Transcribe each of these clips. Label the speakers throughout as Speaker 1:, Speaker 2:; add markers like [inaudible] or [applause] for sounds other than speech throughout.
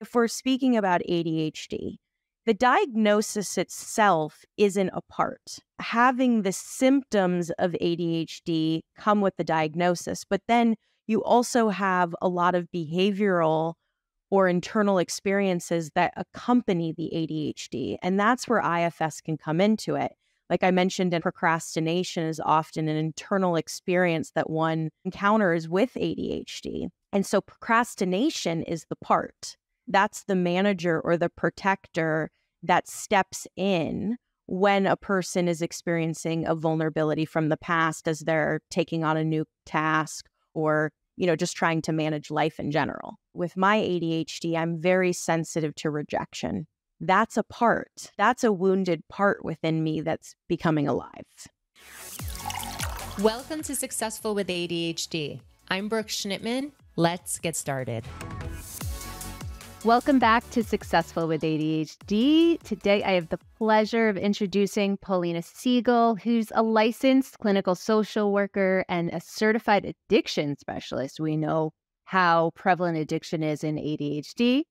Speaker 1: if we're speaking about ADHD, the diagnosis itself isn't a part. Having the symptoms of ADHD come with the diagnosis, but then you also have a lot of behavioral or internal experiences that accompany the ADHD. And that's where IFS can come into it. Like I mentioned, procrastination is often an internal experience that one encounters with ADHD. And so procrastination is the part. That's the manager or the protector that steps in when a person is experiencing a vulnerability from the past as they're taking on a new task or you know just trying to manage life in general. With my ADHD I'm very sensitive to rejection. That's a part that's a wounded part within me that's becoming alive.
Speaker 2: Welcome to Successful with ADHD I'm Brooke Schnittman. Let's get started
Speaker 3: Welcome back to Successful with ADHD. Today, I have the pleasure of introducing Paulina Siegel, who's a licensed clinical social worker and a certified addiction specialist. We know how prevalent addiction is in ADHD.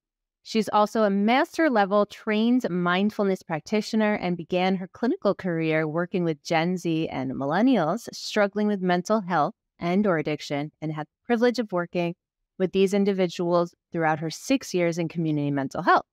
Speaker 3: She's also a master level trained mindfulness practitioner and began her clinical career working with Gen Z and millennials struggling with mental health and or addiction and had the privilege of working with these individuals throughout her six years in community mental health.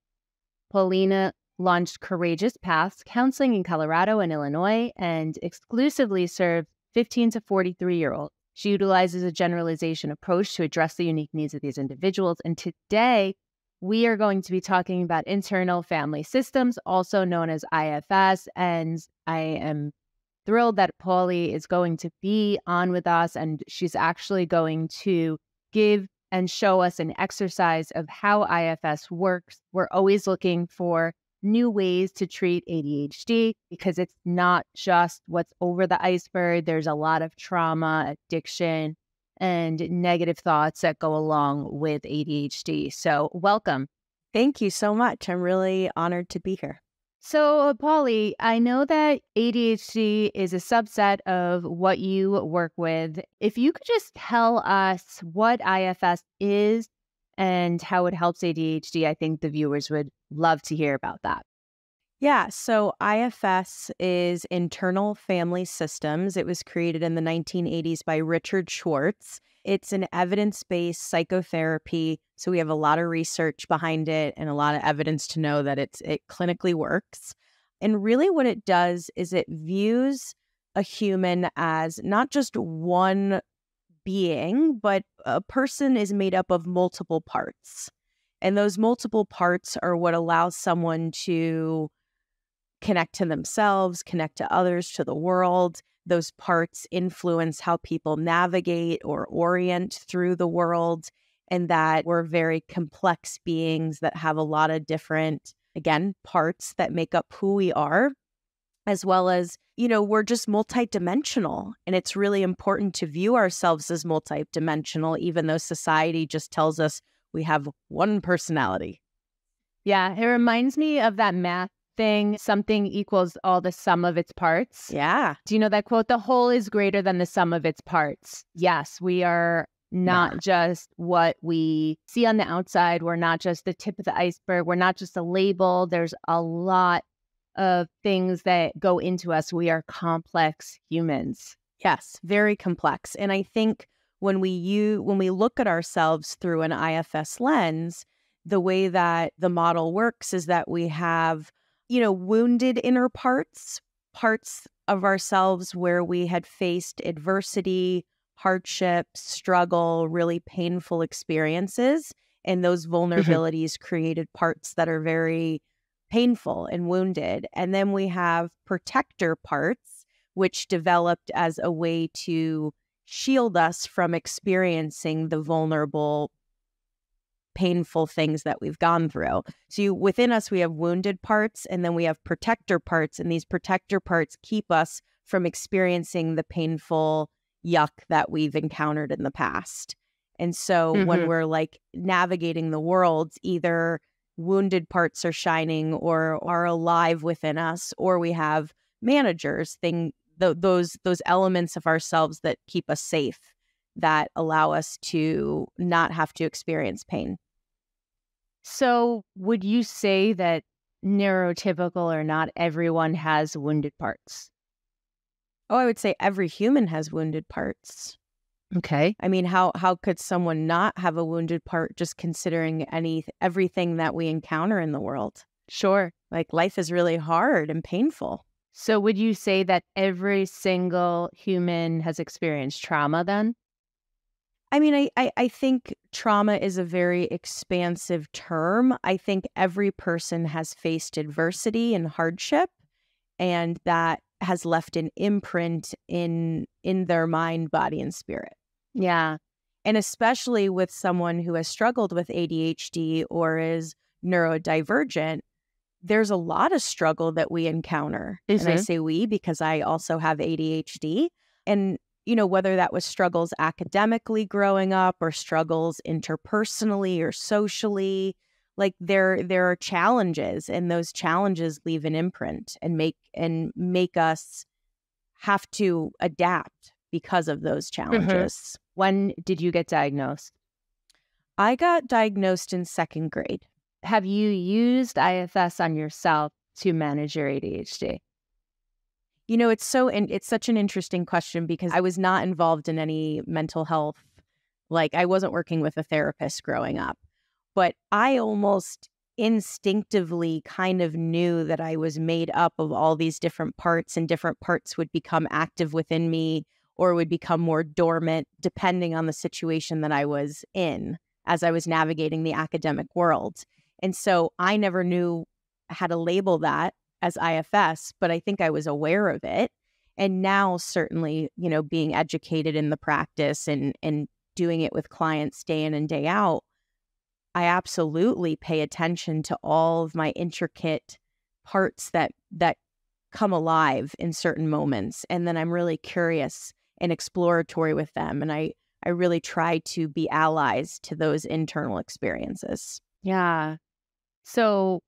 Speaker 3: Paulina launched Courageous Paths Counseling in Colorado and Illinois and exclusively served 15 to 43 year olds. She utilizes a generalization approach to address the unique needs of these individuals. And today, we are going to be talking about internal family systems, also known as IFS. And I am thrilled that Paulie is going to be on with us, and she's actually going to give and show us an exercise of how IFS works. We're always looking for new ways to treat ADHD because it's not just what's over the iceberg. There's a lot of trauma, addiction, and negative thoughts that go along with ADHD. So, welcome.
Speaker 1: Thank you so much. I'm really honored to be here.
Speaker 3: So, uh, Polly, I know that ADHD is a subset of what you work with. If you could just tell us what IFS is and how it helps ADHD, I think the viewers would love to hear about that.
Speaker 1: Yeah, so IFS is Internal Family Systems. It was created in the 1980s by Richard Schwartz. It's an evidence based psychotherapy. So we have a lot of research behind it and a lot of evidence to know that it's it clinically works. And really what it does is it views a human as not just one being, but a person is made up of multiple parts. And those multiple parts are what allows someone to connect to themselves, connect to others, to the world, those parts influence how people navigate or orient through the world, and that we're very complex beings that have a lot of different, again, parts that make up who we are, as well as, you know, we're just multidimensional. And it's really important to view ourselves as multidimensional, even though society just tells us we have one personality.
Speaker 3: Yeah, it reminds me of that math thing, something equals all the sum of its parts.
Speaker 1: Yeah.
Speaker 3: Do you know that quote? The whole is greater than the sum of its parts. Yes, we are not yeah. just what we see on the outside. We're not just the tip of the iceberg. We're not just a label. There's a lot of things that go into us. We are complex humans.
Speaker 1: Yes, very complex. And I think when we you when we look at ourselves through an IFS lens, the way that the model works is that we have you know, wounded inner parts, parts of ourselves where we had faced adversity, hardship, struggle, really painful experiences. And those mm-hmm. vulnerabilities mm-hmm. created parts that are very painful and wounded. And then we have protector parts, which developed as a way to shield us from experiencing the vulnerable painful things that we've gone through. So you, within us, we have wounded parts and then we have protector parts. And these protector parts keep us from experiencing the painful yuck that we've encountered in the past. And so mm-hmm. when we're like navigating the world, either wounded parts are shining or are alive within us, or we have managers, thing th- those those elements of ourselves that keep us safe that allow us to not have to experience pain.
Speaker 3: So, would you say that neurotypical or not, everyone has wounded parts?
Speaker 1: Oh, I would say every human has wounded parts.
Speaker 3: Okay.
Speaker 1: I mean, how how could someone not have a wounded part just considering any everything that we encounter in the world?
Speaker 3: Sure.
Speaker 1: Like life is really hard and painful.
Speaker 3: So would you say that every single human has experienced trauma then?
Speaker 1: I mean, I, I, I think trauma is a very expansive term. I think every person has faced adversity and hardship, and that has left an imprint in in their mind, body, and spirit.
Speaker 3: Yeah.
Speaker 1: And especially with someone who has struggled with ADHD or is neurodivergent, there's a lot of struggle that we encounter.
Speaker 3: Mm-hmm.
Speaker 1: And I say we because I also have ADHD. And, you know, whether that was struggles academically growing up or struggles interpersonally or socially, like there there are challenges and those challenges leave an imprint and make and make us have to adapt because of those challenges.
Speaker 3: Mm-hmm. When did you get diagnosed?
Speaker 1: I got diagnosed in second grade.
Speaker 3: Have you used IFS on yourself to manage your ADHD?
Speaker 1: You know, it's so and it's such an interesting question because I was not involved in any mental health. Like I wasn't working with a therapist growing up, but I almost instinctively kind of knew that I was made up of all these different parts and different parts would become active within me or would become more dormant depending on the situation that I was in as I was navigating the academic world. And so I never knew how to label that as IFS, but I think I was aware of it. And now certainly, you know, being educated in the practice and and doing it with clients day in and day out, I absolutely pay attention to all of my intricate parts that that come alive in certain moments and then I'm really curious and exploratory with them and I I really try to be allies to those internal experiences.
Speaker 3: Yeah. So,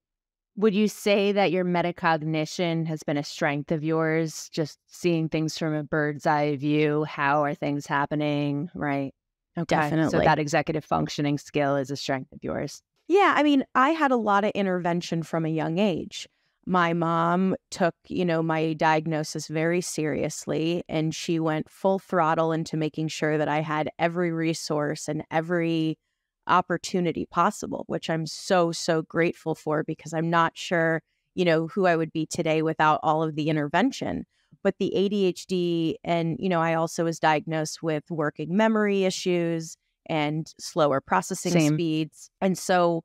Speaker 3: would you say that your metacognition has been a strength of yours? Just seeing things from a bird's eye view. How are things happening? Right. Oh, okay.
Speaker 1: Definitely.
Speaker 3: So, that executive functioning skill is a strength of yours.
Speaker 1: Yeah. I mean, I had a lot of intervention from a young age. My mom took, you know, my diagnosis very seriously and she went full throttle into making sure that I had every resource and every opportunity possible, which I'm so, so grateful for because I'm not sure, you know, who I would be today without all of the intervention. But the ADHD, and, you know, I also was diagnosed with working memory issues and slower processing
Speaker 3: Same.
Speaker 1: speeds. And so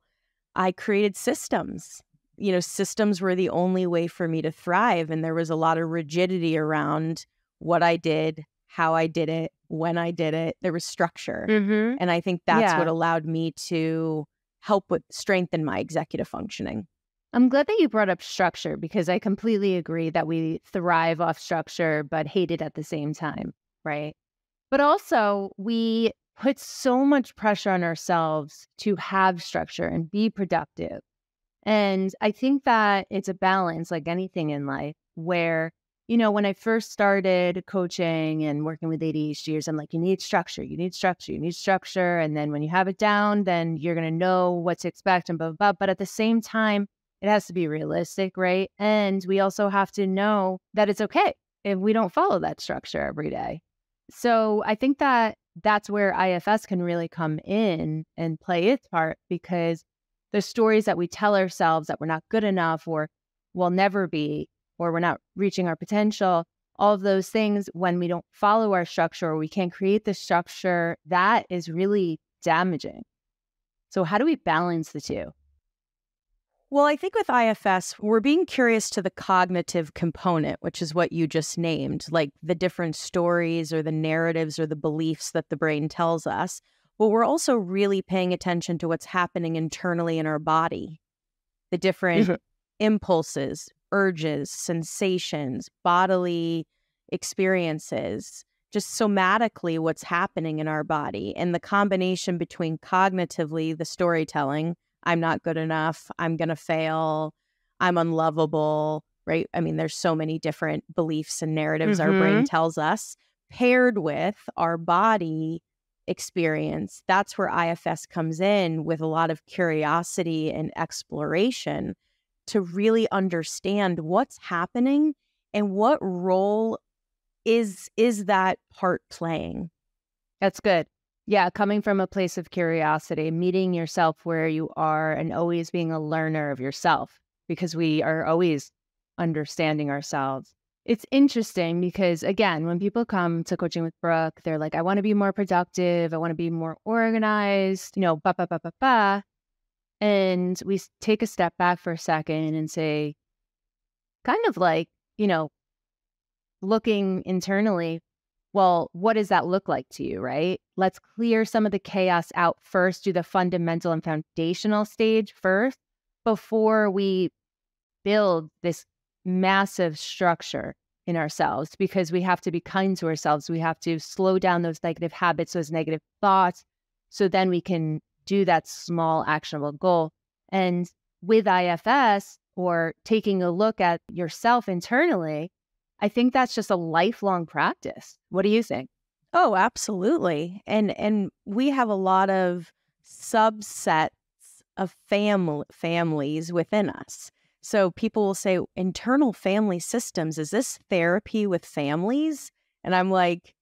Speaker 1: I created systems. You know, systems were the only way for me to thrive. And there was a lot of rigidity around what I did, how I did it, when I did it. There was structure.
Speaker 3: Mm-hmm.
Speaker 1: And I think that's
Speaker 3: Yeah.
Speaker 1: what allowed me to help with strengthen my executive functioning.
Speaker 3: I'm glad that you brought up structure because I completely agree that we thrive off structure, but hate it at the same time. Right. But also, we put so much pressure on ourselves to have structure and be productive. And I think that it's a balance, like anything in life, where, you know, when I first started coaching and working with ADHDers, I'm like, you need structure, you need structure, you need structure. And then when you have it down, then you're going to know what to expect and blah, blah, blah. But at the same time, it has to be realistic, right? And we also have to know that it's okay if we don't follow that structure every day. So I think that that's where IFS can really come in and play its part because the stories that we tell ourselves that we're not good enough or will never be or we're not reaching our potential, all of those things, when we don't follow our structure or we can't create the structure, that is really damaging. So, how do we balance the two?
Speaker 1: Well, I think with IFS, we're being curious to the cognitive component, which is what you just named, like the different stories or the narratives or the beliefs that the brain tells us. But we're also really paying attention to what's happening internally in our body, the different [laughs] impulses, urges, sensations, bodily experiences, just somatically what's happening in our body. And the combination between cognitively, the storytelling, I'm not good enough, I'm going to fail, I'm unlovable, right? I mean, there's so many different beliefs and narratives our brain mm-hmm. tells us, paired with our body experience, that's where IFS comes in with a lot of curiosity and exploration to really understand what's happening and what role is is that part playing.
Speaker 3: That's good. Yeah, coming from a place of curiosity, meeting yourself where you are and always being a learner of yourself because we are always understanding ourselves. It's interesting because, again, when people come to coaching with Brooke, they're like, I want to be more productive. I want to be more organized, you know, ba, ba, ba, ba, ba. And we take a step back for a second and say, kind of like, you know, looking internally, well, what does that look like to you, right? Let's clear some of the chaos out first, do the fundamental and foundational stage first before we build this massive structure in ourselves because we have to be kind to ourselves. We have to slow down those negative habits, those negative thoughts, so then we can do that small actionable goal. And with IFS or taking a look at yourself internally, I think that's just a lifelong practice. What do you think?
Speaker 1: Oh, absolutely. And and we have a lot of subsets of family families within us. So people will say internal family systems is this therapy with families? And I'm like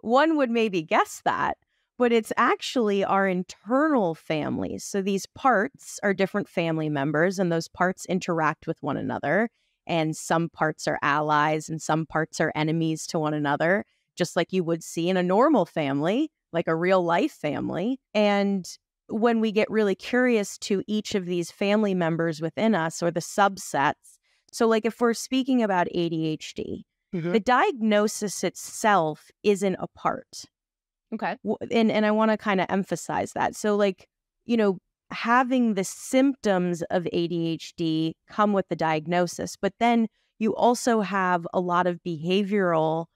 Speaker 1: one would maybe guess that, but it's actually our internal families. So these parts are different family members and those parts interact with one another and some parts are allies and some parts are enemies to one another, just like you would see in a normal family, like a real life family. And when we get really curious to each of these family members within us or the subsets, so like if we're speaking about ADHD, mm-hmm. the diagnosis itself isn't a part.
Speaker 3: Okay.
Speaker 1: And and I want to kind of emphasize that. So like, you know, having the symptoms of ADHD come with the diagnosis, but then you also have a lot of behavioral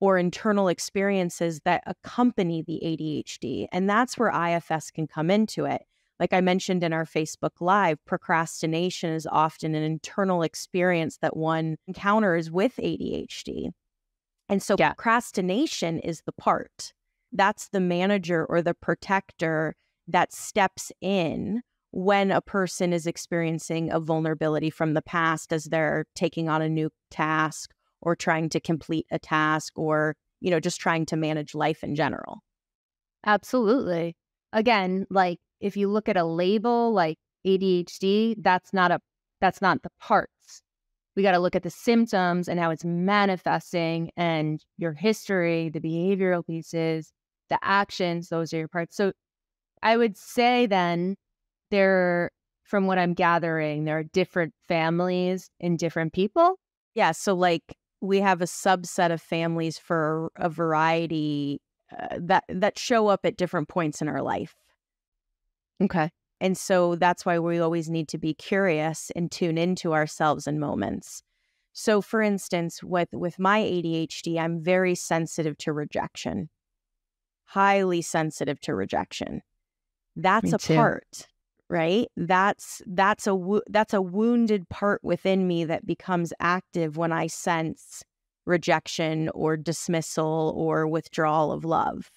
Speaker 1: or internal experiences that accompany the ADHD. And that's where IFS can come into it. Like I mentioned in our Facebook Live, procrastination is often an internal experience that one encounters with ADHD. And so yeah. procrastination is the part. That's the manager or the protector that steps in when a person is experiencing a vulnerability from the past as they're taking on a new task or trying to complete a task or you know just trying to manage life in general.
Speaker 3: Absolutely. Again like if you look at a label like ADHD that's not a that's not the parts. We got to look at the symptoms and how it's manifesting and your history the behavioral pieces the actions those are your parts so I would say then there, from what I'm gathering, there are different families in different people.
Speaker 1: Yeah. So, like, we have a subset of families for a variety uh, that that show up at different points in our life.
Speaker 3: Okay.
Speaker 1: And so that's why we always need to be curious and tune into ourselves in moments. So for instance, with with my ADHD, I'm very sensitive to rejection. Highly sensitive to rejection. That's Me a too. part right? That's that's a wo- that's a wounded part within me that becomes active when i sense rejection or dismissal or withdrawal of love.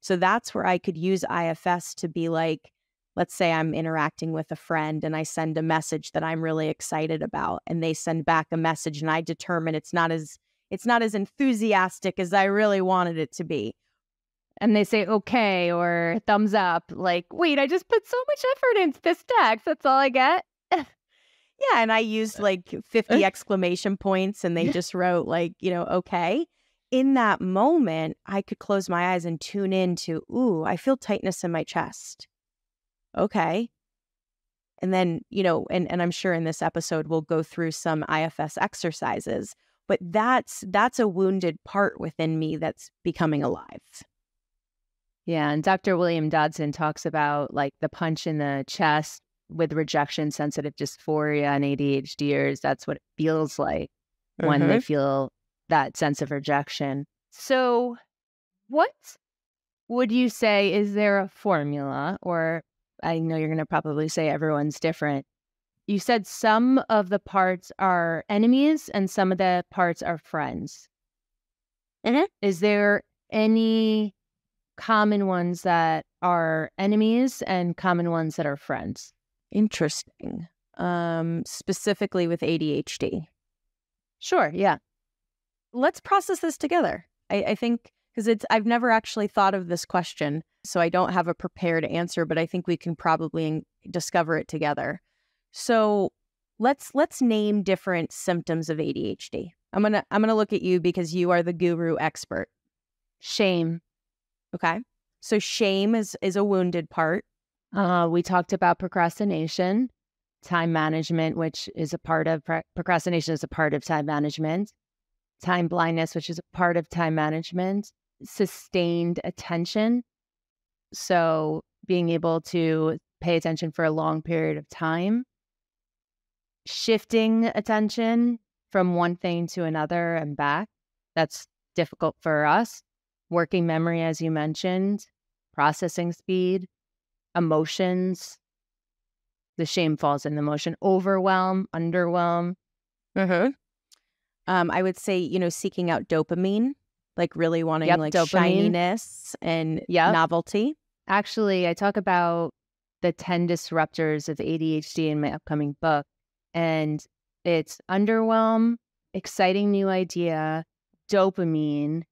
Speaker 1: So that's where i could use ifs to be like let's say i'm interacting with a friend and i send a message that i'm really excited about and they send back a message and i determine it's not as it's not as enthusiastic as i really wanted it to be
Speaker 3: and they say okay or thumbs up like wait i just put so much effort into this text that's all i get. [laughs]
Speaker 1: Yeah and i used uh, like 50 uh. exclamation points and they just wrote like you know okay. In that moment i could close my eyes and tune in to ooh i feel tightness in my chest. Okay. And then you know and, and i'm sure in this episode we'll go through some ifs exercises but that's that's a wounded part within me that's becoming alive
Speaker 3: yeah. And Dr. William Dodson talks about like the punch in the chest with rejection sensitive dysphoria and ADHDers. That's what it feels like mm-hmm. when they mm-hmm. feel that sense of rejection. So, what would you say? Is there a formula, or I know you're going to probably say everyone's different. You said some of the parts are enemies and some of the parts are friends. Mm-hmm. Is there any common ones that are enemies and common ones that are friends.
Speaker 1: Interesting. Um, specifically with ADHD.
Speaker 3: Sure. Yeah.
Speaker 1: Let's process this together. I, I think because it's I've never actually thought of this question, so I don't have a prepared answer, but I think we can probably discover it together. So let's let's name different symptoms of ADHD. I'm gonna I'm gonna look at you because you are the guru expert.
Speaker 3: Shame.
Speaker 1: Okay. So shame is is a wounded part.
Speaker 3: Uh, we talked about procrastination, time management, which is a part of procrastination is a part of time management, time blindness, which is a part of time management, sustained attention. So being able to pay attention for a long period of time, shifting attention from one thing to another and back. That's difficult for us. Working memory, as you mentioned, processing speed, emotions. The shame falls in the emotion. Overwhelm, underwhelm.
Speaker 1: Mm-hmm. Um, I would say, you know, seeking out dopamine, like really wanting
Speaker 3: Yep,
Speaker 1: like
Speaker 3: dopamine.
Speaker 1: shininess and
Speaker 3: Yep.
Speaker 1: novelty.
Speaker 3: Actually, I talk about the 10 disruptors of ADHD in my upcoming book. And it's underwhelm, exciting new idea, dopamine,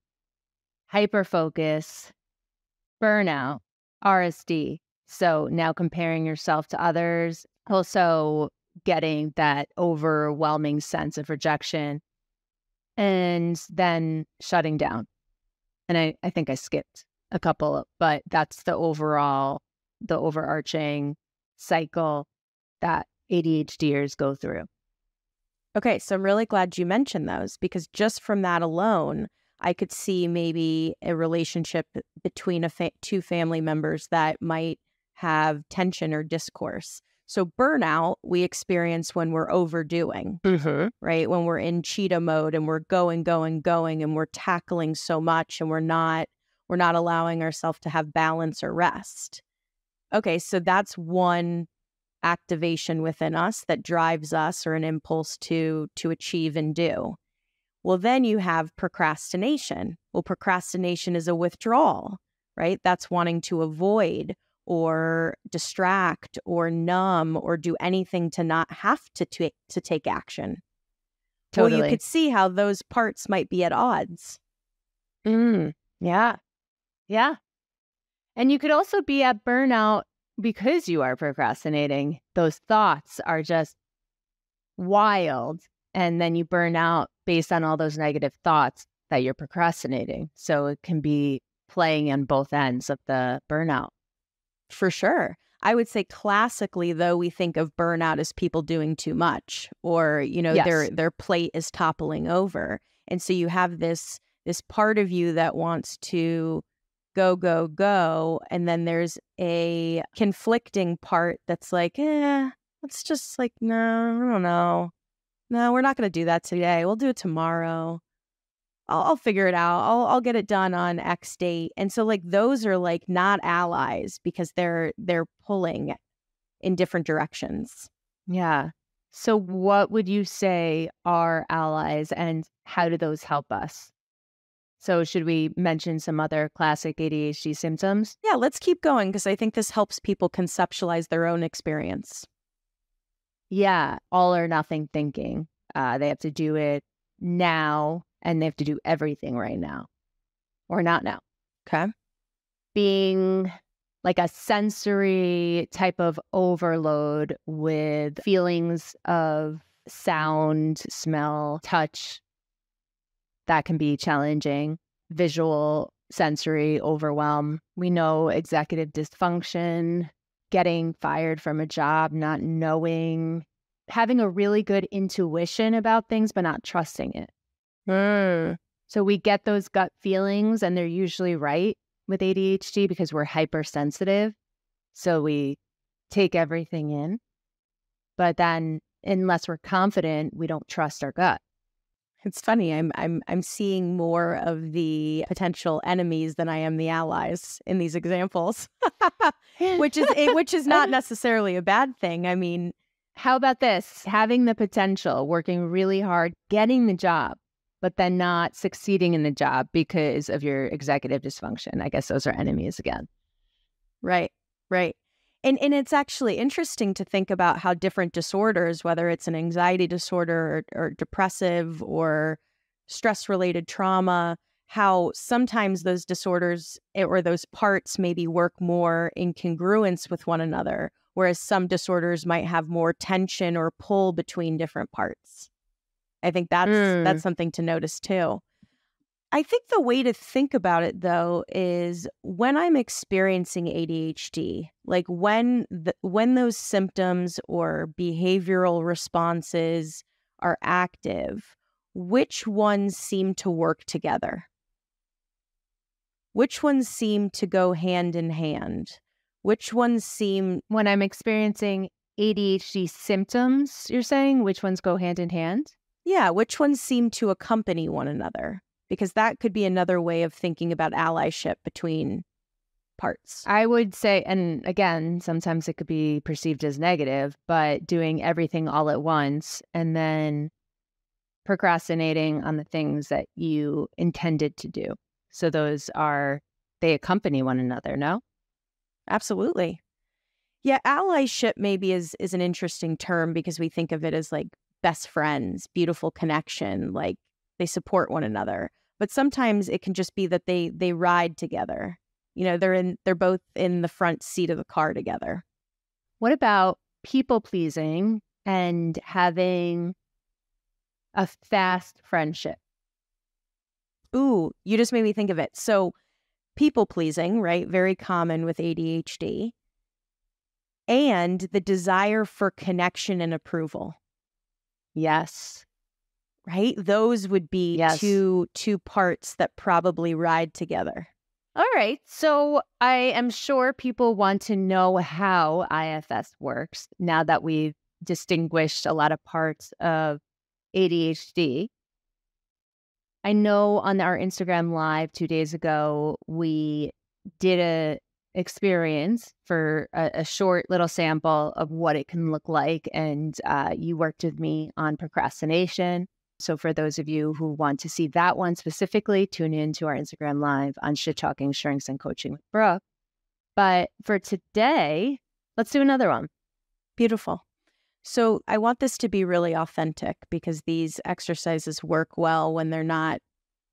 Speaker 3: hyperfocus, burnout, RSD. So now comparing yourself to others, also getting that overwhelming sense of rejection, and then shutting down. And I, I think I skipped a couple, but that's the overall, the overarching cycle that ADHDers go through.
Speaker 1: Okay, so I'm really glad you mentioned those because just from that alone, I could see maybe a relationship between a fa- two family members that might have tension or discourse. So burnout we experience when we're overdoing,
Speaker 3: Mm-hmm.
Speaker 1: right? When we're in cheetah mode and we're going, going, going, and we're tackling so much, and we're not we're not allowing ourselves to have balance or rest. Okay, so that's one activation within us that drives us or an impulse to to achieve and do. Well, then you have procrastination. Well, procrastination is a withdrawal, right? That's wanting to avoid or distract or numb or do anything to not have to take to take action. Well, you could see how those parts might be at odds.
Speaker 3: Mm, yeah. Yeah. And you could also be at burnout because you are procrastinating. Those thoughts are just wild. And then you burn out based on all those negative thoughts that you're procrastinating. So it can be playing on both ends of the burnout.
Speaker 1: For sure. I would say classically though we think of burnout as people doing too much or you know their their plate is toppling over. And so you have this this part of you that wants to go go go and then there's a conflicting part that's like, "Eh, let's just like no, I don't know. No, we're not going to do that today. We'll do it tomorrow. I'll, I'll figure it out. I'll I'll get it done on X date. And so like those are like not allies because they're they're pulling in different directions.
Speaker 3: Yeah. So, what would you say are allies and how do those help us? So, should we mention some other classic ADHD symptoms?
Speaker 1: Yeah, let's keep going because I think this helps people conceptualize their own experience.
Speaker 3: Yeah, all or nothing thinking. Uh, they have to do it now and they have to do everything right now or not now.
Speaker 1: Okay.
Speaker 3: Being like a sensory type of overload with feelings of sound, smell, touch. That can be challenging. Visual, sensory overwhelm. We know executive dysfunction, getting fired from a job, not knowing, having a really good intuition about things, but not trusting it.
Speaker 1: Mm.
Speaker 3: So we get those gut feelings, and they're usually right with ADHD because we're hypersensitive. So we take everything in. But then, unless we're confident, we don't trust our gut.
Speaker 1: It's funny. I'm I'm I'm seeing more of the potential enemies than I am the allies in these examples, [laughs] which is which is not necessarily a bad thing. I mean,
Speaker 3: How about this? Having the potential, working really hard, getting the job, but then not succeeding in the job because of your executive dysfunction. I guess those are enemies again.
Speaker 1: Right, right. And and it's actually interesting to think about how different disorders, whether it's an anxiety disorder or, or depressive or stress related trauma, how sometimes those disorders eh, or those parts maybe work more in congruence with one another, whereas some disorders might have more tension or pull between different parts. I think that's
Speaker 3: Mm.
Speaker 1: that's something to notice too. I think the way to think about it though is when I'm experiencing ADHD, like when the, when those symptoms or behavioral responses are active, which ones seem to work together? Which ones seem to go hand in hand? Which ones seem
Speaker 3: When I'm experiencing ADHD symptoms, you're saying which ones go hand in hand?
Speaker 1: yeah, which ones seem to accompany one another? Because that could be another way of thinking about allyship between parts.
Speaker 3: I would say, and again, sometimes it could be perceived as negative, but doing everything all at once and then procrastinating on the things that you intended to do. So those are, they accompany one another, no?
Speaker 1: Absolutely. Yeah, allyship maybe is is an interesting term because we think of it as like best friends, beautiful connection, like they support one another. But sometimes it can just be that they they ride together. You know, they're in they're both in the front seat of the car together.
Speaker 3: What about people pleasing and having a fast friendship?
Speaker 1: Ooh, you just made me think of it. So people pleasing, right? Very common with ADHD. And the desire for connection and approval.
Speaker 3: Yes.
Speaker 1: right those would be
Speaker 3: Yes.
Speaker 1: two two parts that probably ride together
Speaker 3: All right. So I am sure people want to know how IFS works now that we've distinguished a lot of parts of ADHD. I know on our Instagram live two days ago, we did a experience for a, a short little sample of what it can look like. And uh, you worked with me on procrastination. So for those of you who want to see that one specifically, tune in to our Instagram live on Shit Talking Shrinks and Coaching with Brooke. But for today, let's do another one.
Speaker 1: beautiful so i want this to be really authentic because these exercises work well when they're not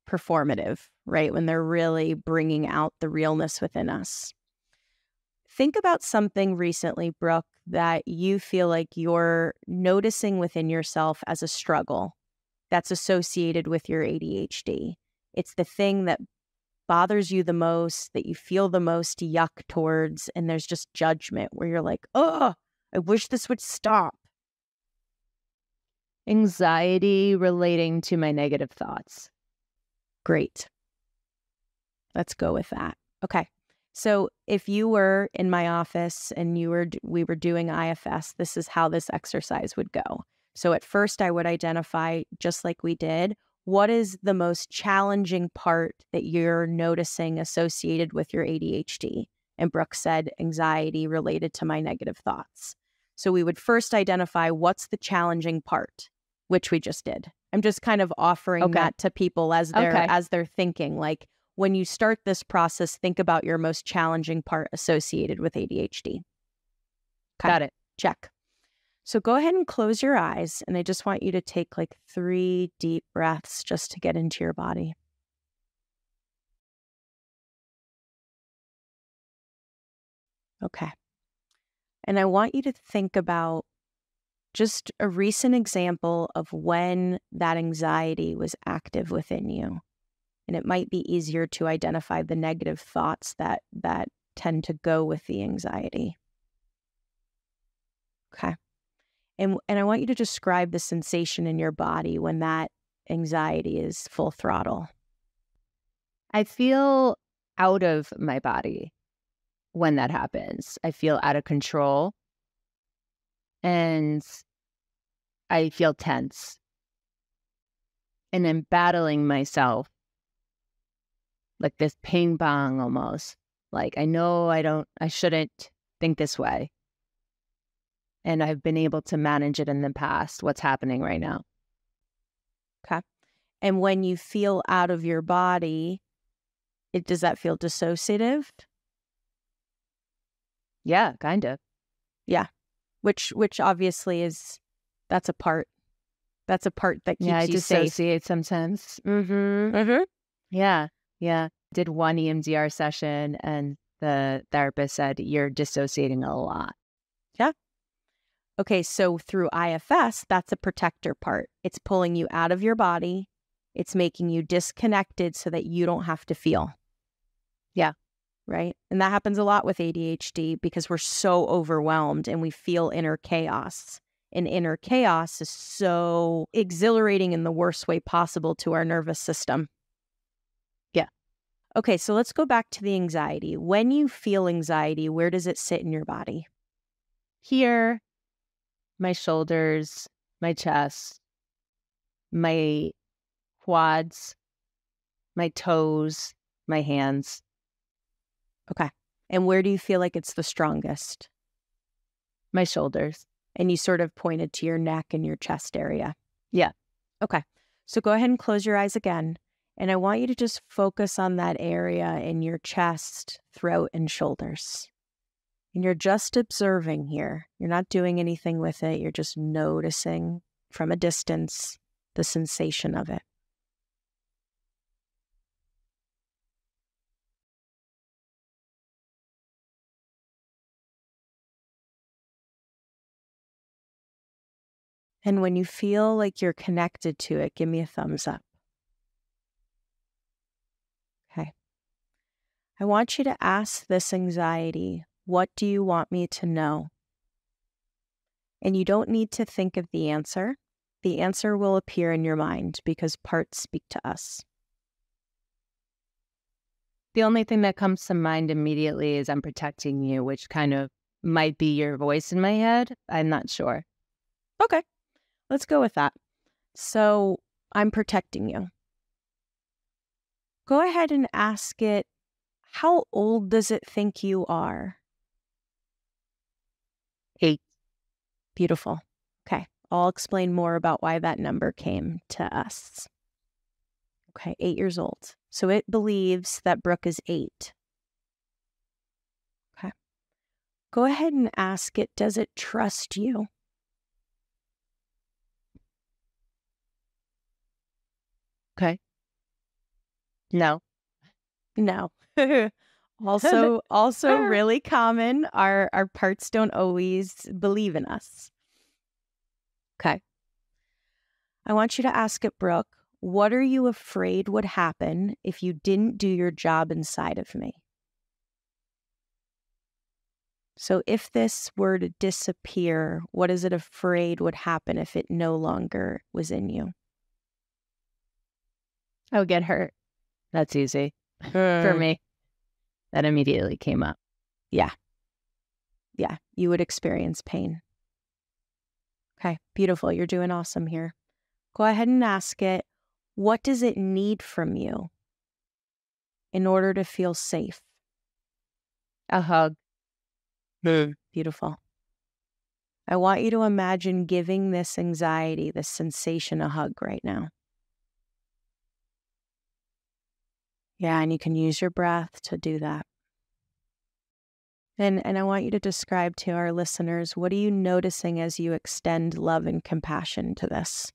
Speaker 1: performative right? When they're really bringing out the realness within us. Think about something recently brooke that you feel like you're noticing within yourself as a struggle that's associated with your adhd it's the thing that bothers you the most, that you feel the most yuck towards, and there's just judgment where you're like, oh, I wish this would stop.
Speaker 3: Anxiety relating to my negative thoughts.
Speaker 1: Great. Let's go with that. Okay. So if you were in my office and you were we were doing IFS, this is how this exercise would go. So at first I would identify just like we did, what is the most challenging part that you're noticing associated with your ADHD? And Brooke said anxiety related to my negative thoughts. So we would first identify what's the challenging part, which we just did. I'm just kind of offering
Speaker 3: Okay.
Speaker 1: that to people as they're
Speaker 3: Okay.
Speaker 1: as they're thinking like when you start this process, think about your most challenging part associated with ADHD. Okay.
Speaker 3: Got it.
Speaker 1: Check. So go ahead and close your eyes. And I just want you to take like three deep breaths just to get into your body. Okay. And I want you to think about just a recent example of when that anxiety was active within you. And it might be easier to identify the negative thoughts that that tend to go with the anxiety. Okay. And and I want you to describe the sensation in your body when that anxiety is full throttle.
Speaker 3: I feel out of my body when that happens. I feel out of control and I feel tense. And I'm battling myself like this ping pong almost. Like I know I don't, I shouldn't think this way. And I've been able to manage it in the past. What's happening right now? Okay.
Speaker 1: And when you feel out of your body, it does that feel dissociative?
Speaker 3: Yeah, kind of.
Speaker 1: Yeah. Which which obviously is that's a part. That's a part that keeps
Speaker 3: yeah, I
Speaker 1: you safe.
Speaker 3: dissociate sometimes.
Speaker 1: Mm-hmm. Mm-hmm.
Speaker 3: Yeah, yeah. Did one EMDR session, and the therapist said you're dissociating a lot. Yeah.
Speaker 1: Okay, so through IFS, that's a protector part. It's pulling you out of your body. It's making you disconnected so that you don't have to feel.
Speaker 3: Yeah.
Speaker 1: Right. And that happens a lot with ADHD because we're so overwhelmed and we feel inner chaos. And inner chaos is so exhilarating in the worst way possible to our nervous system.
Speaker 3: Yeah.
Speaker 1: Okay, so let's go back to the anxiety. When you feel anxiety, where does it sit in your body?
Speaker 3: Here, my shoulders, my chest, my quads, my toes, my hands.
Speaker 1: Okay. And where do you feel like it's the strongest?
Speaker 3: My shoulders.
Speaker 1: And you sort of pointed to your neck and your chest area.
Speaker 3: Yeah.
Speaker 1: Okay. So go ahead and close your eyes again. And I want you to just focus on that area in your chest, throat, and shoulders. And you're just observing here. You're not doing anything with it. You're just noticing from a distance the sensation of it. And when you feel like you're connected to it, give me a thumbs up. Okay. I want you to ask this anxiety what do you want me to know? And you don't need to think of the answer. The answer will appear in your mind because parts speak to us.
Speaker 3: The only thing that comes to mind immediately is I'm protecting you, which kind of might be your voice in my head. I'm not sure.
Speaker 1: Okay, let's go with that. So I'm protecting you. Go ahead and ask it, how old does it think you are?
Speaker 3: Eight.
Speaker 1: Beautiful. Okay. I'll explain more about why that number came to us. Okay, eight years old. So it believes that Brooke is eight. Okay. Go ahead and ask it does it trust you?
Speaker 3: Okay. No.
Speaker 1: No. [laughs] [laughs] also also ah. really common our our parts don't always believe in us okay i want you to ask it brooke what are you afraid would happen if you didn't do your job inside of me so if this were to disappear what is it afraid would happen if it no longer was in you
Speaker 3: i would get hurt that's easy for me that immediately came up.
Speaker 1: Yeah. Yeah. You would experience pain. Okay. Beautiful. You're doing awesome here. Go ahead and ask it what does it need from you in order to feel safe?
Speaker 3: A hug.
Speaker 1: Mm. Beautiful. I want you to imagine giving this anxiety, this sensation, a hug right now. Yeah, and you can use your breath to do that. And, and I want you to describe to our listeners what are you noticing as you extend love and compassion to this?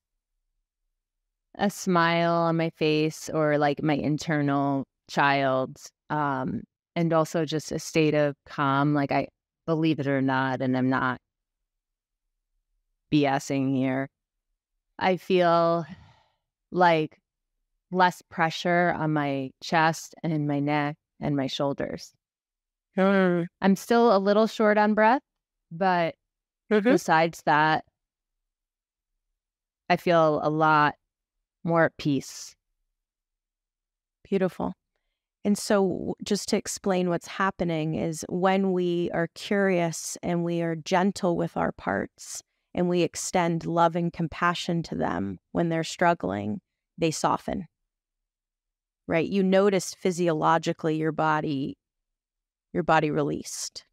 Speaker 3: A smile on my face or like my internal child. Um, and also just a state of calm. Like I believe it or not, and I'm not BSing here. I feel like less pressure on my chest and my neck and my shoulders.
Speaker 1: Mm.
Speaker 3: I'm still a little short on breath, but
Speaker 1: Mm-hmm.
Speaker 3: besides that, I feel a lot more at peace.
Speaker 1: Beautiful. And so, just to explain what's happening, is when we are curious and we are gentle with our parts and we extend love and compassion to them when they're struggling, they soften. Right? You noticed physiologically your body, your body released.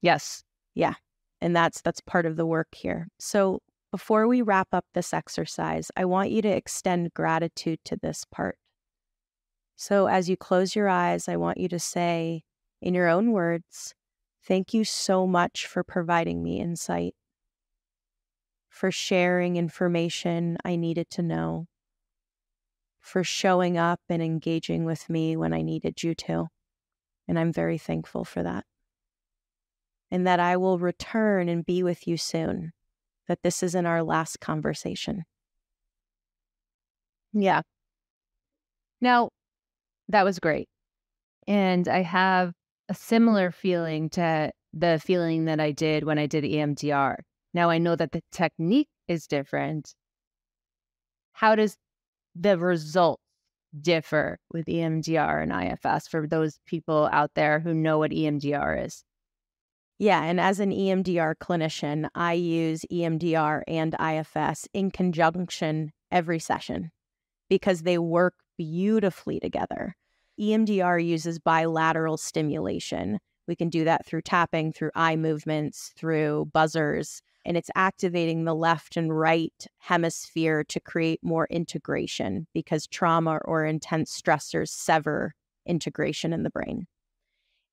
Speaker 3: Yes. Yeah.
Speaker 1: And that's that's part of the work here. So before we wrap up this exercise, I want you to extend gratitude to this part. So, as you close your eyes, I want you to say, in your own words, Thank you so much for providing me insight, for sharing information I needed to know, for showing up and engaging with me when I needed you to. And I'm very thankful for that. And that I will return and be with you soon, that this isn't our last conversation.
Speaker 3: Yeah. Now, that was great. And I have a similar feeling to the feeling that I did when I did EMDR. Now I know that the technique is different. How does the results differ with EMDR and IFS for those people out there who know what EMDR is?
Speaker 1: Yeah, and as an EMDR clinician, I use EMDR and IFS in conjunction every session because they work beautifully together. EMDR uses bilateral stimulation. We can do that through tapping, through eye movements, through buzzers, and it's activating the left and right hemisphere to create more integration because trauma or intense stressors sever integration in the brain.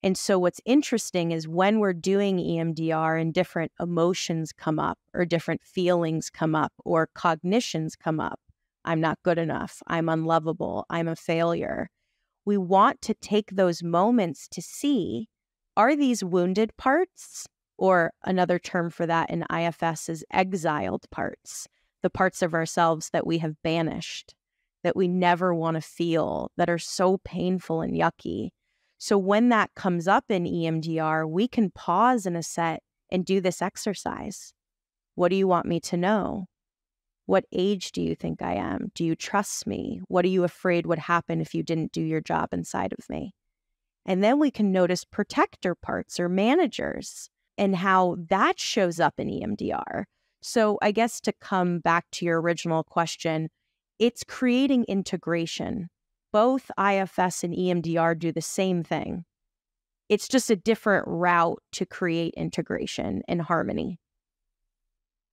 Speaker 1: And so, what's interesting is when we're doing EMDR and different emotions come up, or different feelings come up, or cognitions come up I'm not good enough, I'm unlovable, I'm a failure we want to take those moments to see are these wounded parts, or another term for that in IFS is exiled parts, the parts of ourselves that we have banished, that we never want to feel, that are so painful and yucky. So when that comes up in EMDR, we can pause in a set and do this exercise. What do you want me to know? What age do you think I am? Do you trust me? What are you afraid would happen if you didn't do your job inside of me? And then we can notice protector parts or managers and how that shows up in EMDR. So, I guess to come back to your original question, it's creating integration. Both IFS and EMDR do the same thing. It's just a different route to create integration and harmony.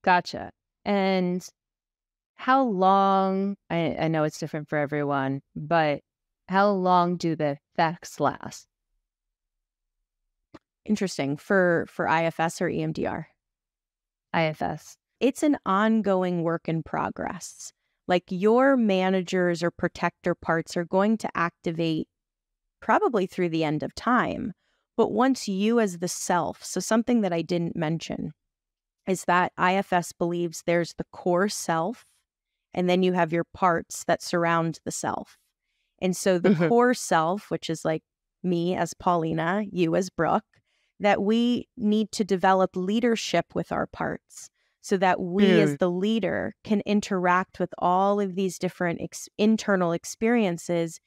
Speaker 3: Gotcha. And how long I, I know it's different for everyone but how long do the effects last
Speaker 1: interesting for for ifs or emdr
Speaker 3: ifs
Speaker 1: it's an ongoing work in progress like your managers or protector parts are going to activate probably through the end of time but once you as the self so something that i didn't mention is that ifs believes there's the core self and then you have your parts that surround the self. And so the mm-hmm. core self, which is like me as Paulina, you as Brooke, that we need to develop leadership with our parts so that we mm. as the leader can interact with all of these different ex- internal experiences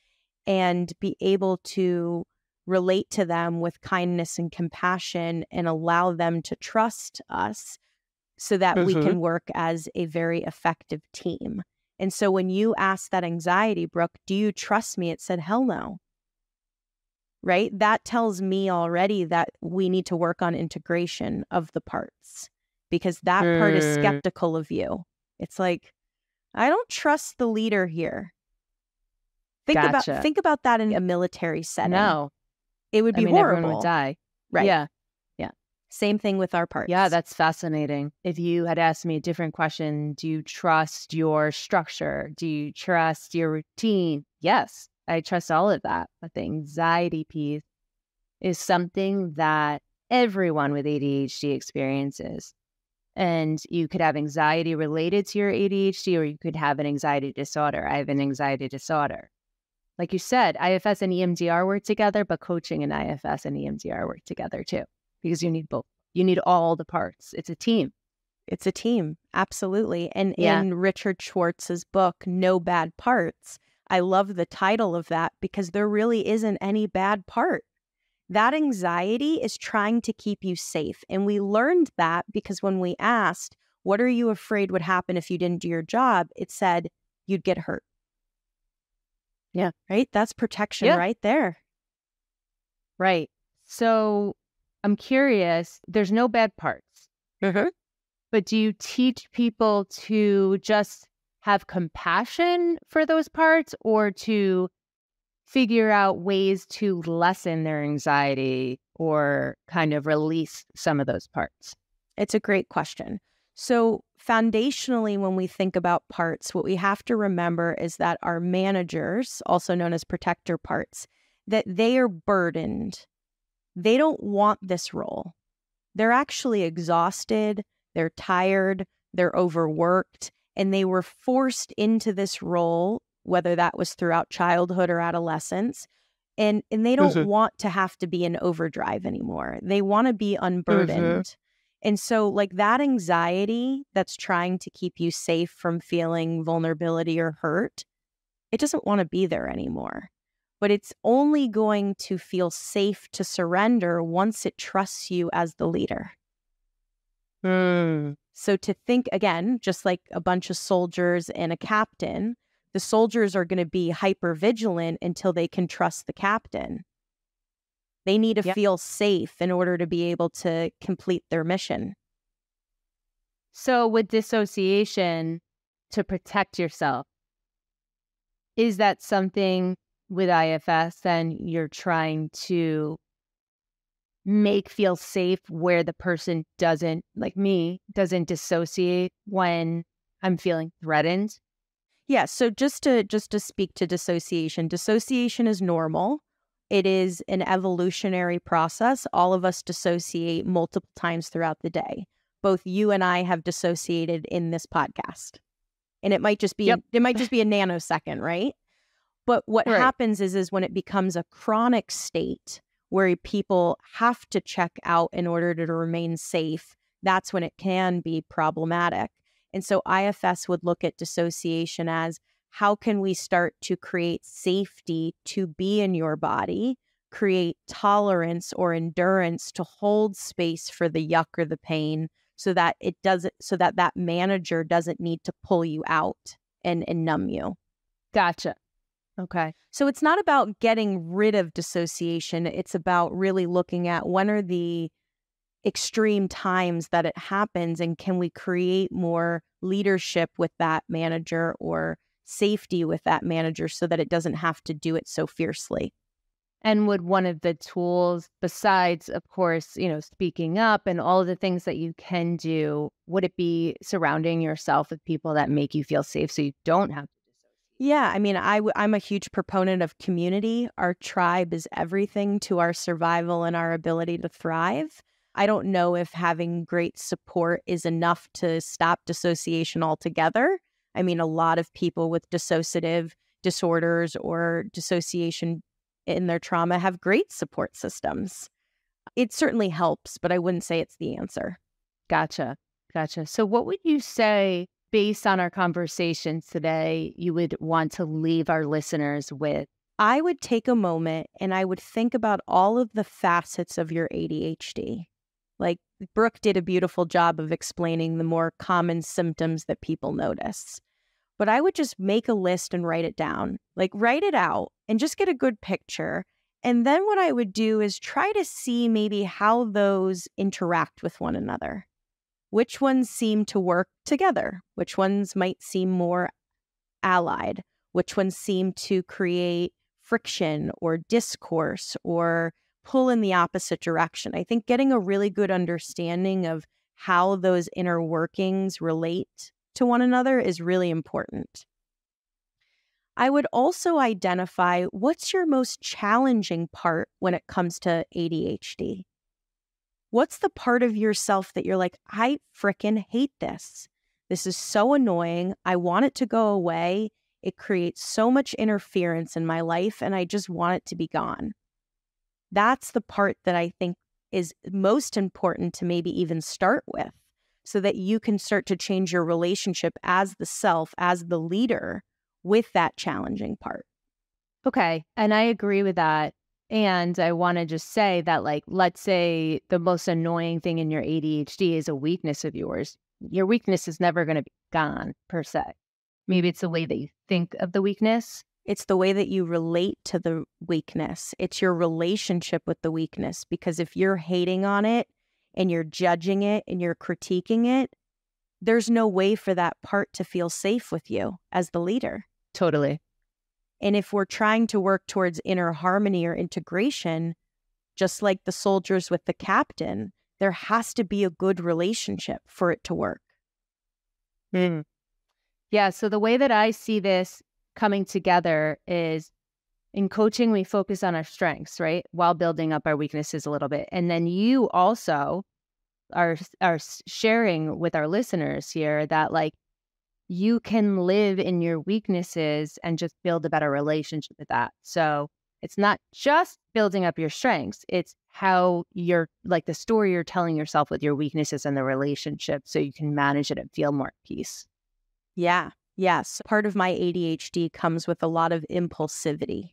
Speaker 1: and be able to relate to them with kindness and compassion and allow them to trust us so that mm-hmm. we can work as a very effective team. And so when you asked that anxiety, Brooke, do you trust me? It said, hell no. Right? That tells me already that we need to work on integration of the parts because that mm. part is mm. skeptical of you. It's like, I don't trust the leader here. Think gotcha. about think about that in a military setting.
Speaker 3: No.
Speaker 1: It would be
Speaker 3: I mean,
Speaker 1: horrible.
Speaker 3: Everyone would die.
Speaker 1: Right.
Speaker 3: Yeah. Yeah.
Speaker 1: Same thing with our parts.
Speaker 3: Yeah, that's fascinating. If you had asked me a different question, do you trust your structure? Do you trust your routine? Yes, I trust all of that. But the anxiety piece is something that everyone with ADHD experiences. And you could have anxiety related to your ADHD, or you could have an anxiety disorder. I have an anxiety disorder. Like you said, IFS and EMDR work together, but coaching and IFS and EMDR work together too because you need both. You need all the parts. It's a team.
Speaker 1: It's a team. Absolutely. And yeah. in Richard Schwartz's book, No Bad Parts, I love the title of that because there really isn't any bad part. That anxiety is trying to keep you safe. And we learned that because when we asked, What are you afraid would happen if you didn't do your job? It said, You'd get hurt.
Speaker 3: Yeah.
Speaker 1: Right? That's protection yeah. right there.
Speaker 3: Right. So I'm curious, there's no bad parts.
Speaker 1: Mm-hmm.
Speaker 3: but do you teach people to just have compassion for those parts or to figure out ways to lessen their anxiety or kind of release some of those parts?
Speaker 1: It's a great question. So, foundationally, when we think about parts, what we have to remember is that our managers, also known as protector parts, that they are burdened. They don't want this role. They're actually exhausted, they're tired, they're overworked, and they were forced into this role, whether that was throughout childhood or adolescence. And, and they don't want to have to be in overdrive anymore. They want to be unburdened. And so, like that anxiety that's trying to keep you safe from feeling vulnerability or hurt, it doesn't want to be there anymore. But it's only going to feel safe to surrender once it trusts you as the leader.
Speaker 3: Mm.
Speaker 1: So, to think again, just like a bunch of soldiers and a captain, the soldiers are going to be hyper vigilant until they can trust the captain. They need to yep. feel safe in order to be able to complete their mission.
Speaker 3: So, with dissociation, to protect yourself, is that something with IFS then you're trying to make feel safe where the person doesn't, like me, doesn't dissociate when I'm feeling threatened?
Speaker 1: Yeah, so just to just to speak to dissociation, dissociation is normal. It is an evolutionary process. All of us dissociate multiple times throughout the day. Both you and I have dissociated in this podcast. And it might just be yep. it might just [laughs] be a nanosecond, right? But what right. happens is is when it becomes a chronic state where people have to check out in order to remain safe, that's when it can be problematic. And so IFS would look at dissociation as how can we start to create safety to be in your body, create tolerance or endurance to hold space for the yuck or the pain so that it doesn't so that that manager doesn't need to pull you out and and numb you.
Speaker 3: Gotcha. Okay.
Speaker 1: So it's not about getting rid of dissociation, it's about really looking at when are the extreme times that it happens and can we create more leadership with that manager or safety with that manager so that it doesn't have to do it so fiercely.
Speaker 3: And would one of the tools, besides, of course, you know, speaking up and all of the things that you can do, would it be surrounding yourself with people that make you feel safe so you don't have to
Speaker 1: yeah, I mean, i w- I'm a huge proponent of community. Our tribe is everything to our survival and our ability to thrive. I don't know if having great support is enough to stop dissociation altogether. I mean, a lot of people with dissociative disorders or dissociation in their trauma have great support systems. It certainly helps, but I wouldn't say it's the answer.
Speaker 3: Gotcha. Gotcha. So, what would you say, based on our conversations today, you would want to leave our listeners with?
Speaker 1: I would take a moment and I would think about all of the facets of your ADHD. Like Brooke did a beautiful job of explaining the more common symptoms that people notice. But I would just make a list and write it down, like write it out and just get a good picture. And then what I would do is try to see maybe how those interact with one another. Which ones seem to work together? Which ones might seem more allied? Which ones seem to create friction or discourse or pull in the opposite direction. I think getting a really good understanding of how those inner workings relate to one another is really important. I would also identify what's your most challenging part when it comes to ADHD. What's the part of yourself that you're like, I fricking hate this? This is so annoying. I want it to go away. It creates so much interference in my life, and I just want it to be gone that's the part that I think is most important to maybe even start with so that you can start to change your relationship as the self, as the leader with that challenging part.
Speaker 3: Okay. And I agree with that. And I want to just say that, like, let's say the most annoying thing in your ADHD is a weakness of yours. Your weakness is never going to be gone per se. Maybe mm. it's the way that you think of the weakness.
Speaker 1: It's the way that you relate to the weakness. It's your relationship with the weakness. Because if you're hating on it and you're judging it and you're critiquing it, there's no way for that part to feel safe with you as the leader.
Speaker 3: Totally.
Speaker 1: And if we're trying to work towards inner harmony or integration, just like the soldiers with the captain, there has to be a good relationship for it to work.
Speaker 3: Mm. Yeah. So the way that I see this coming together is in coaching, we focus on our strengths, right? While building up our weaknesses a little bit. And then you also are are sharing with our listeners here that like you can live in your weaknesses and just build a better relationship with that. So it's not just building up your strengths, it's how you're like the story you're telling yourself with your weaknesses and the relationship so you can manage it and feel more peace.
Speaker 1: Yeah. Yes. Part of my ADHD comes with a lot of impulsivity.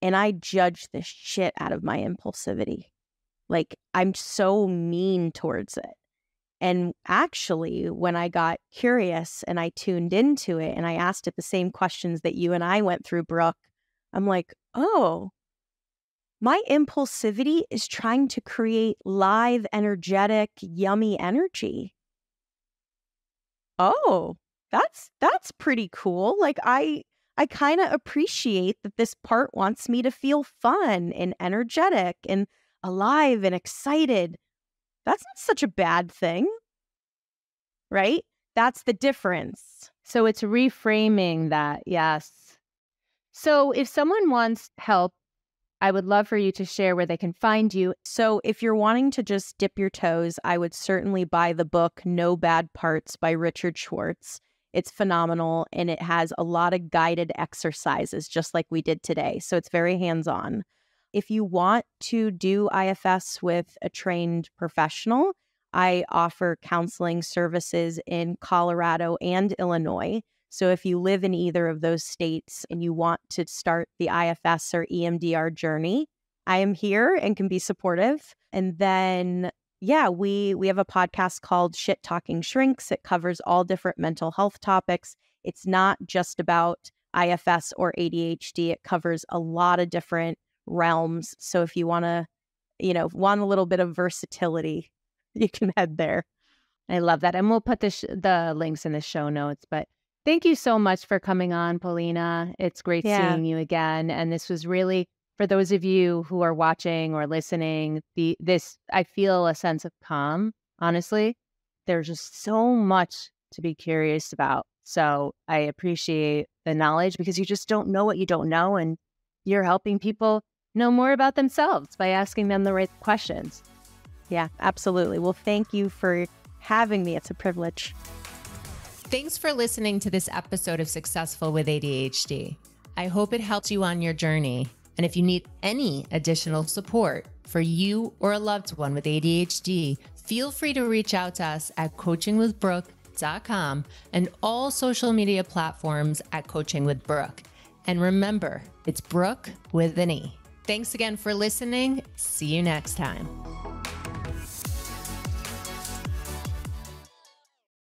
Speaker 1: And I judge the shit out of my impulsivity. Like I'm so mean towards it. And actually, when I got curious and I tuned into it and I asked it the same questions that you and I went through, Brooke, I'm like, oh, my impulsivity is trying to create live, energetic, yummy energy. Oh, that's that's pretty cool. Like I I kind of appreciate that this part wants me to feel fun and energetic and alive and excited. That's not such a bad thing. Right? That's the difference.
Speaker 3: So it's reframing that. Yes. So if someone wants help, I would love for you to share where they can find you.
Speaker 1: So if you're wanting to just dip your toes, I would certainly buy the book No Bad Parts by Richard Schwartz. It's phenomenal and it has a lot of guided exercises, just like we did today. So it's very hands on. If you want to do IFS with a trained professional, I offer counseling services in Colorado and Illinois. So if you live in either of those states and you want to start the IFS or EMDR journey, I am here and can be supportive. And then yeah, we we have a podcast called Shit Talking Shrinks. It covers all different mental health topics. It's not just about IFS or ADHD. It covers a lot of different realms. So if you want to, you know, want a little bit of versatility, [laughs] you can head there.
Speaker 3: I love that. And we'll put the sh- the links in the show notes, but thank you so much for coming on, Paulina. It's great yeah. seeing you again. And this was really for those of you who are watching or listening, the this I feel a sense of calm, honestly. There's just so much to be curious about. So I appreciate the knowledge because you just don't know what you don't know and you're helping people know more about themselves by asking them the right questions.
Speaker 1: Yeah, absolutely. Well, thank you for having me. It's a privilege.
Speaker 2: Thanks for listening to this episode of Successful with ADHD. I hope it helped you on your journey and if you need any additional support for you or a loved one with ADHD, feel free to reach out to us at coachingwithbrooke.com and all social media platforms at Coaching with Brooke. And remember, it's Brooke with an E. Thanks again for listening. See you next time.